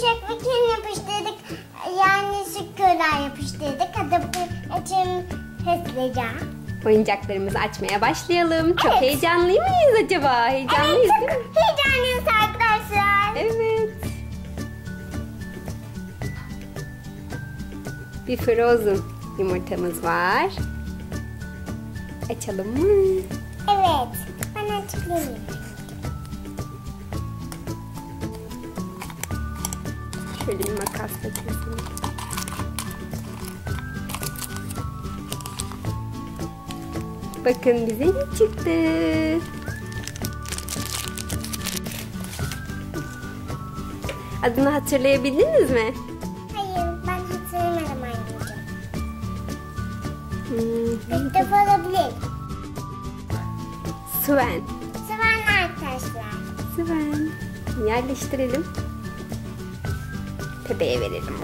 şimşek ve ken yapıştırdık. Yani şıkkılar yapıştırdık. Hadi bu açayım hızlıca. Oyuncaklarımızı açmaya başlayalım. Çok Evet. heyecanlı mıyız acaba? Heyecanlıyız Evet, değil mi? heyecanlıyız arkadaşlar. Evet. Bir frozen yumurtamız var. Açalım mı? Evet. Ben açıklayayım. Bir makasla keselim. Bakın bize ne çıktı. Adını hatırlayabildiniz mi? Hayır ben hatırlamadım anneciğim. Hmm, Bir defa olabilir. Sven. Seven arkadaşlar. Sven. Yerleştirelim. Pepe'ye verelim.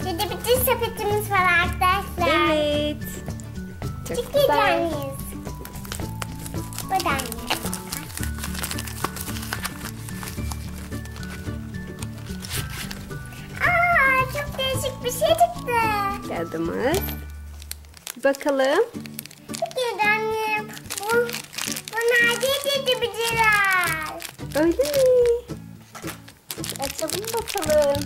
Bir de bütün sepetimiz var arkadaşlar. Evet. Çok Çok güzel. Bu da anne. Aa, çok değişik bir şey çıktı. Kağıdımız. Bakalım. Çok heyecanlıyım. Bu, bunlar cici biciler. Öyle mi? Açalım bakalım.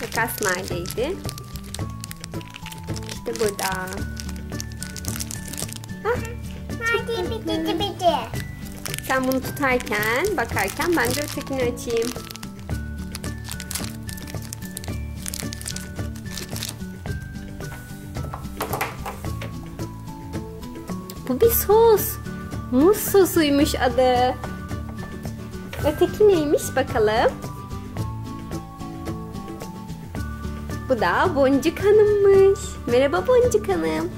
Makas neredeydi? İşte burada. Hah, bir cici bici? sen bunu tutarken, bakarken ben de ötekini açayım. Bu bir sos. Muz sosuymuş adı. Öteki neymiş bakalım. Bu da Boncuk Hanım'mış. Merhaba Boncuk Hanım.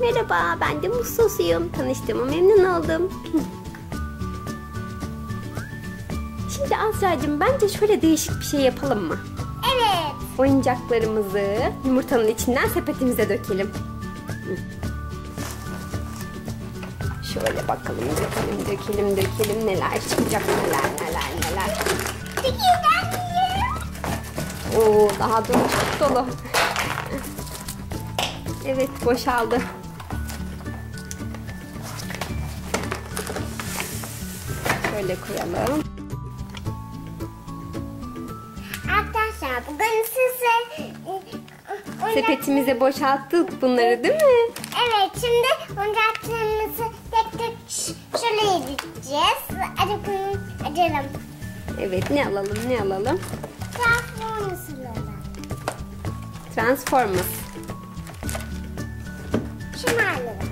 Merhaba ben de muz sosuyum. Tanıştığıma memnun oldum. Şimdi Azra'cığım bence şöyle değişik bir şey yapalım mı? Evet. Oyuncaklarımızı yumurtanın içinden sepetimize dökelim. Şöyle bakalım dökelim dökelim dökelim neler çıkacak neler neler neler. Oo daha dolu çok dolu. Evet boşaldı. Şöyle koyalım. Arkadaşlar bugün size e, oyuncak- Sepetimize boşalttık bunları değil mi? Evet şimdi oyuncaklarımızı şöyle gideceğiz. Hadi bakalım açalım. Evet ne alalım ne alalım? Transformers alalım. Transformers. Şunu alalım.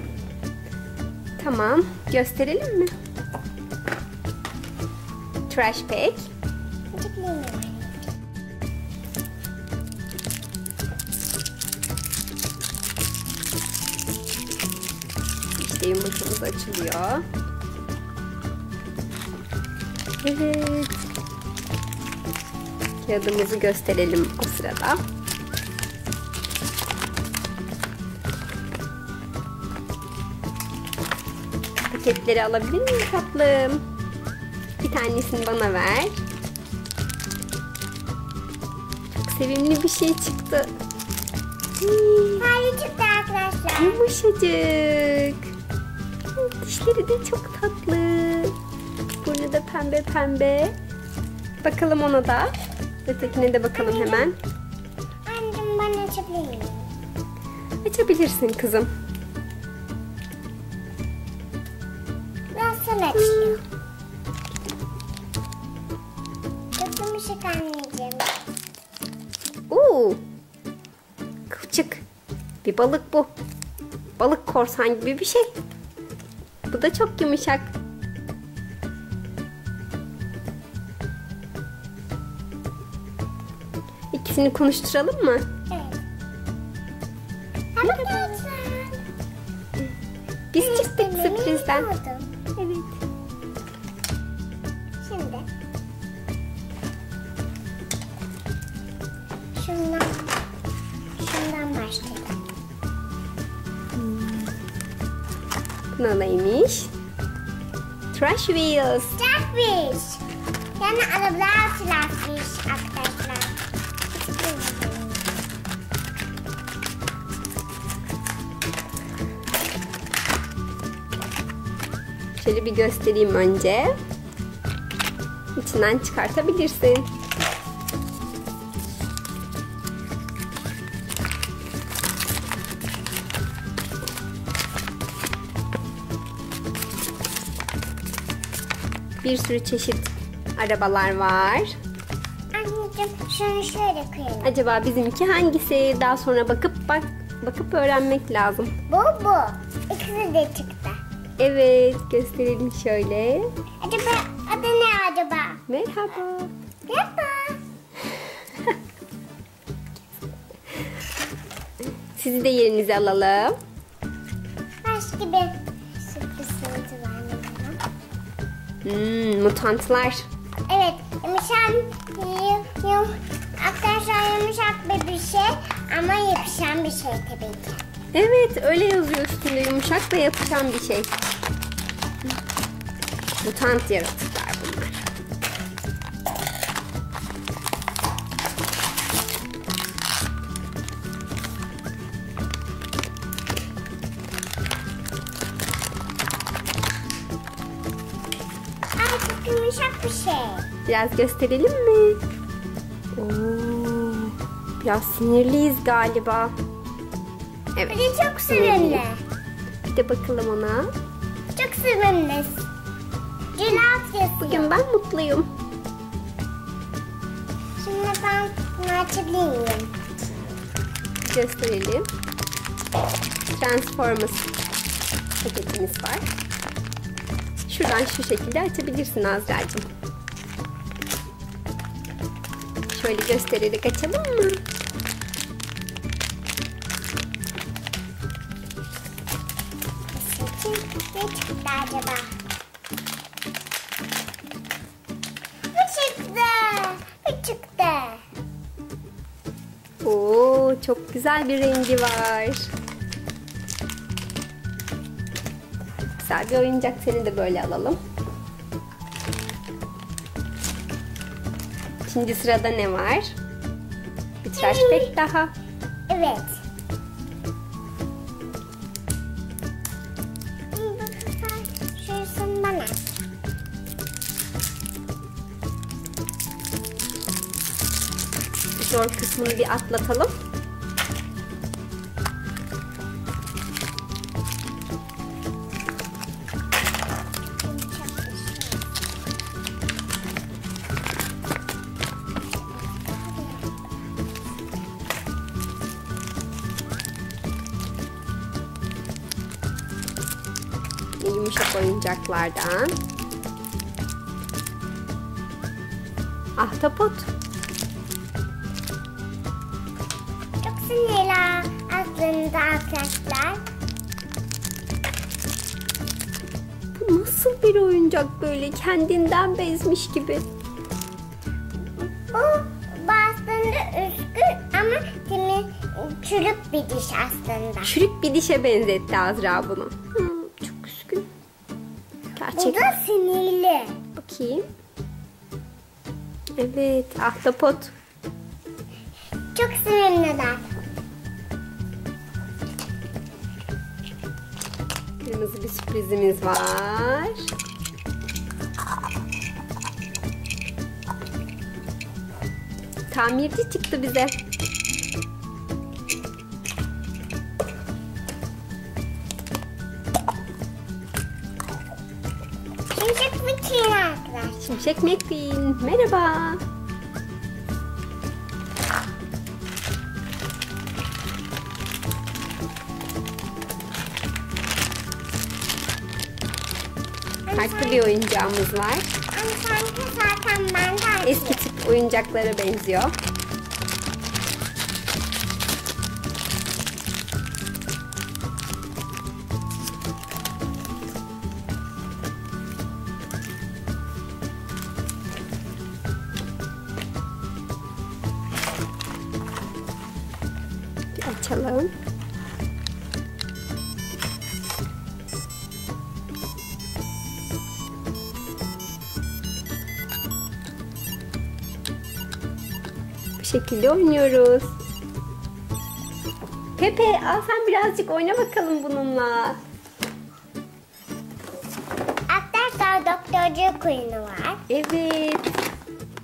Tamam. Gösterelim mi? Trash Pack. İşte yumurtamız açılıyor. Evet. Kağıdımızı gösterelim o sırada. Paketleri alabilir miyim tatlım? Bir tanesini bana ver. Çok sevimli bir şey çıktı. Fare çıktı arkadaşlar. Yumuşacık. Dişleri de çok tatlı. Burnu da pembe pembe. Bakalım ona da. Ötekine de bakalım hemen. Anneciğim ben açabilir miyim? Açabilirsin kızım. Nasıl açıyor? Çok yumuşak anneciğim. Oo. Kılçık. Bir balık bu. Balık korsan gibi bir şey. Da çok yumuşak. İkisini konuşturalım mı? Evet. Biz çıktık sürprizden. Başlayalım. Buna neymiş? Trash wheels. Yani arabalar starfish arkadaşlar. Şöyle bir göstereyim önce. İçinden çıkartabilirsin. Bir sürü çeşit arabalar var. Anneciğim şunu şöyle koyalım. Acaba bizimki hangisi? Daha sonra bakıp bak bakıp öğrenmek lazım. Bu bu. İkisi de çıktı. Evet, gösterelim şöyle. Acaba adı ne acaba? Merhaba. Merhaba. Sizi de yerinize alalım. Başka bir Hmm, mutantlar. Evet, yumuşak, yum, arkadaşlar yumuşak bir bir şey ama yapışan bir şey tabii ki. Evet, öyle yazıyor üstünde yumuşak ve yapışan bir şey. Mutant yaratıklar Biraz gösterelim mi? Oo, biraz sinirliyiz galiba. Evet. De çok sevimli. Bir de bakalım ona. Çok sevimli. Cilat yazıyor. Bugün ben mutluyum. Şimdi ben bunu açabilir miyim? Gösterelim. Transformers paketimiz var. Şuradan şu şekilde açabilirsin Azra'cığım. Şöyle göstererek açalım mı? Ne çıktı acaba? Bu çıktı. Bu çıktı. Oo, çok güzel bir rengi var. Güzel bir oyuncak seni de böyle alalım. İkinci sırada ne var? Bir tıraş pek daha. Evet. Şurasını bana. Zor kısmını bir atlatalım. Yumuşak oyuncaklardan. Ahtapot. Çok sinirli aslında arkadaşlar. Bu nasıl bir oyuncak böyle kendinden bezmiş gibi. Bu aslında üzgün ama temiz, çürük bir diş aslında. Çürük bir dişe benzetti Azra bunu. Hmm, sinirli. Bakayım. Evet, ahtapot. Çok sinirliler. Kırmızı bir sürprizimiz var. Tamirci çıktı bize. Şimşek McQueen. Merhaba. Farklı bir oyuncağımız var. Ama sanki zaten ben de Eski tip oyuncaklara benziyor. açalım. Bu şekilde oynuyoruz. Pepe al sen birazcık oyna bakalım bununla. Hatta doktorculuk oyunu var. Evet.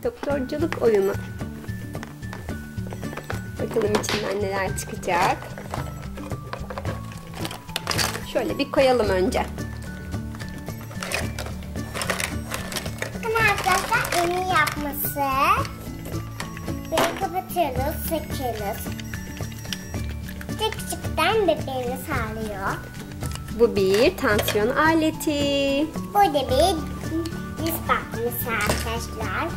Doktorculuk oyunu. Bakalım içinden neler çıkacak. Şöyle bir koyalım önce. Bakın arkadaşlar en iyi yapması. Böyle kapatıyoruz, sıkıyoruz. Küçükten bebeğini sağlıyor. Bu bir tansiyon aleti. Burada bir diz bakması arkadaşlar.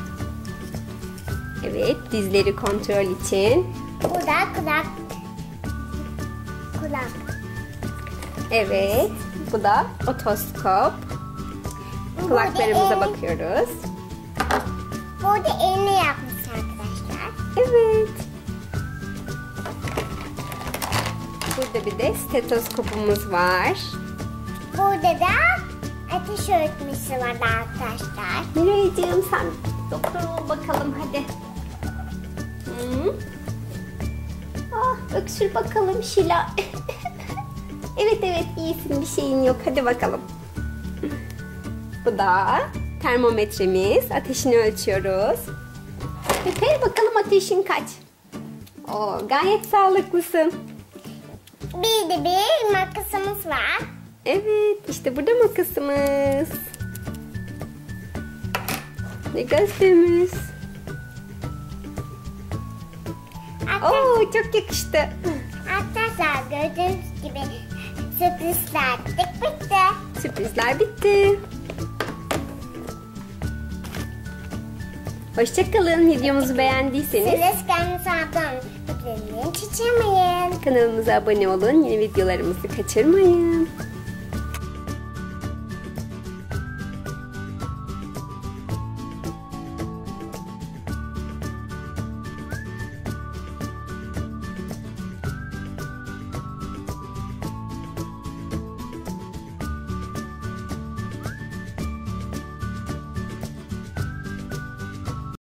Evet, dizleri kontrol için. Bu da kulak. Kulak. Evet, bu da otoskop. Kulaklarımıza bakıyoruz. Burada elini yapmış arkadaşlar. Evet. Burada bir de stetoskopumuz var. Burada da ateş ölçmesi var arkadaşlar. Miraycığım sen doktor ol bakalım hadi. Hı? Öksür bakalım Şila. evet evet iyisin bir şeyin yok hadi bakalım. Bu da termometremiz. Ateşini ölçüyoruz. Pepe bakalım ateşin kaç? Oo, gayet sağlıklısın. Bir de bir makasımız var. Evet, işte burada makasımız. Ne gözlüğümüz. Oo, çok yakıştı. arkadaşlar gördüğünüz gibi sürprizler bitti. Sürprizler bitti. Hoşçakalın. Videomuzu beğendiyseniz Siz kendinize abone olmayı, çiçemeyin. kanalımıza abone olun. Yeni videolarımızı kaçırmayın.